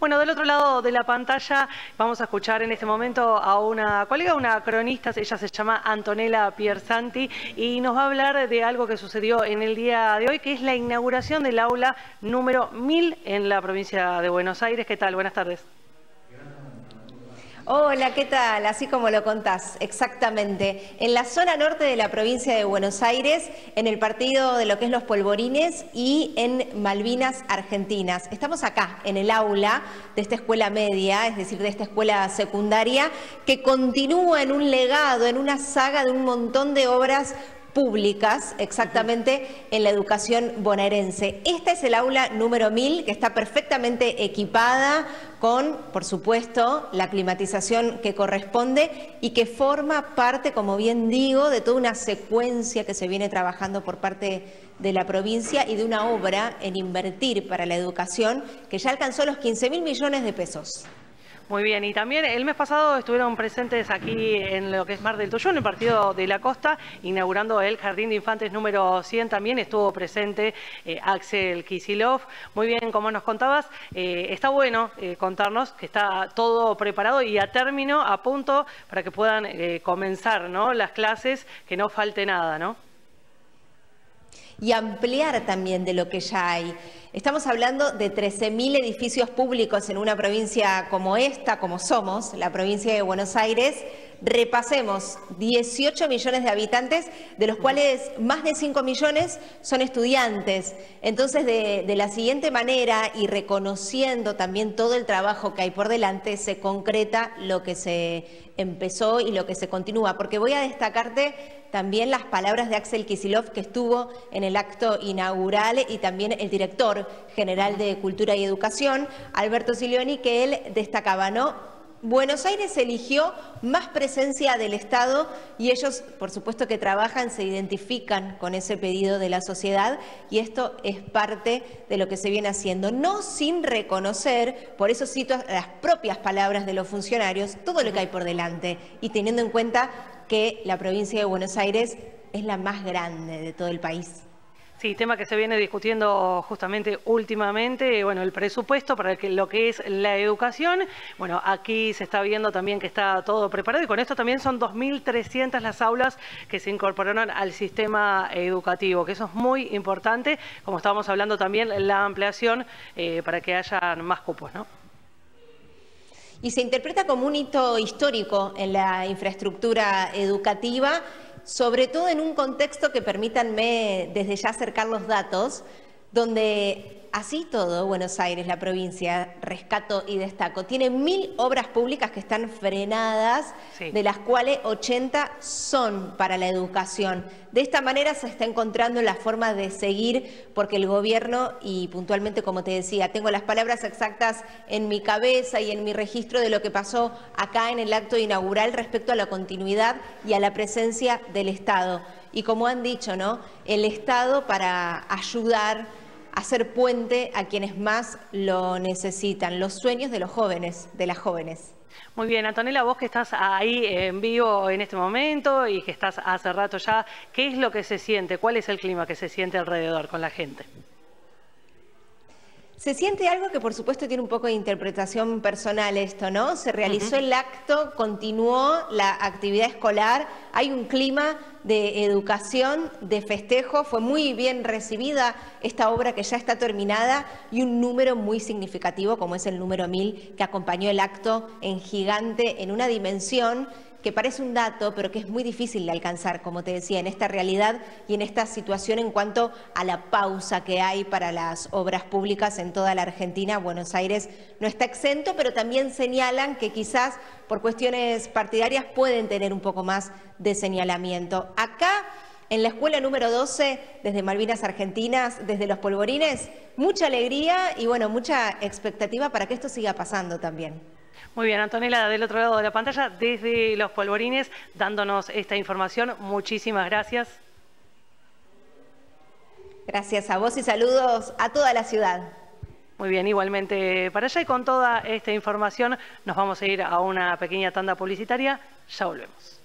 Bueno, del otro lado de la pantalla vamos a escuchar en este momento a una colega, una cronista, ella se llama Antonella Piersanti y nos va a hablar de algo que sucedió en el día de hoy, que es la inauguración del aula número 1000 en la provincia de Buenos Aires. ¿Qué tal? Buenas tardes. Hola, ¿qué tal? Así como lo contás, exactamente. En la zona norte de la provincia de Buenos Aires, en el partido de lo que es los polvorines y en Malvinas Argentinas. Estamos acá, en el aula de esta escuela media, es decir, de esta escuela secundaria, que continúa en un legado, en una saga de un montón de obras públicas, exactamente en la educación bonaerense. Esta es el aula número 1000 que está perfectamente equipada con, por supuesto, la climatización que corresponde y que forma parte, como bien digo, de toda una secuencia que se viene trabajando por parte de la provincia y de una obra en invertir para la educación que ya alcanzó los 15 mil millones de pesos. Muy bien, y también el mes pasado estuvieron presentes aquí en lo que es Mar del Tuyón, en el partido de la costa, inaugurando el Jardín de Infantes número 100. También estuvo presente eh, Axel Kisilov. Muy bien, como nos contabas, eh, está bueno eh, contarnos que está todo preparado y a término, a punto, para que puedan comenzar ¿no? las clases, que no falte nada, ¿no? y ampliar también de lo que ya hay. Estamos hablando de 13.000 edificios públicos en una provincia como esta, como somos, la provincia de Buenos Aires. Repasemos, 18 millones de habitantes, de los cuales más de 5 millones son estudiantes. Entonces, de, la siguiente manera y reconociendo también todo el trabajo que hay por delante, se concreta lo que se empezó y lo que se continúa. Porque voy a destacarte también las palabras de Axel Kisilov, que estuvo en el acto inaugural, y también el director general de Cultura y Educación, Alberto Silioni, que él destacaba, ¿no? Buenos Aires eligió más presencia del Estado y ellos, por supuesto que trabajan, se identifican con ese pedido de la sociedad y esto es parte de lo que se viene haciendo, no sin reconocer, por eso cito las propias palabras de los funcionarios, todo lo que hay por delante y teniendo en cuenta que la provincia de Buenos Aires es la más grande de todo el país. Sí, tema que se viene discutiendo justamente últimamente, bueno, el presupuesto para lo que es la educación. Bueno, aquí se está viendo también que está todo preparado y con esto también son 2.300 las aulas que se incorporaron al sistema educativo, que eso es muy importante, como estábamos hablando también, la ampliación eh, para que haya más cupos, ¿no? Y se interpreta como un hito histórico en la infraestructura educativa sobre todo en un contexto que permítanme desde ya acercar los datos, donde así todo, Buenos Aires, la provincia, rescato y destaco, tiene mil obras públicas que están frenadas, de las cuales 80 son para la educación. De esta manera se está encontrando la forma de seguir, porque el gobierno, y puntualmente como te decía, tengo las palabras exactas en mi cabeza y en mi registro de lo que pasó acá en el acto inaugural respecto a la continuidad y a la presencia del Estado. Y como han dicho, ¿no? El Estado para ayudar hacer puente a quienes más lo necesitan, los sueños de los jóvenes, de las jóvenes. Muy bien, Antonella, vos que estás ahí en vivo en este momento y que estás hace rato ya, ¿qué es lo que se siente? ¿Cuál es el clima que se siente alrededor con la gente? Se siente algo que por supuesto tiene un poco de interpretación personal esto, ¿no? Se realizó el acto, continuó la actividad escolar, hay un clima de educación, de festejo, fue muy bien recibida esta obra que ya está terminada y un número muy significativo como es el número 1000 que acompañó el acto en gigante en una dimensión que parece un dato, pero que es muy difícil de alcanzar, como te decía, en esta realidad y en esta situación en cuanto a la pausa que hay para las obras públicas en toda la Argentina. Buenos Aires no está exento, pero también señalan que quizás por cuestiones partidarias pueden tener un poco más de señalamiento. Acá en la escuela número 12, desde Malvinas Argentinas, desde los polvorines, mucha alegría y bueno, mucha expectativa para que esto siga pasando también. Muy bien, Antonella, del otro lado de la pantalla, desde los polvorines, dándonos esta información. Muchísimas gracias. Gracias a vos y saludos a toda la ciudad. Muy bien, igualmente para allá y con toda esta información nos vamos a ir a una pequeña tanda publicitaria. Ya volvemos.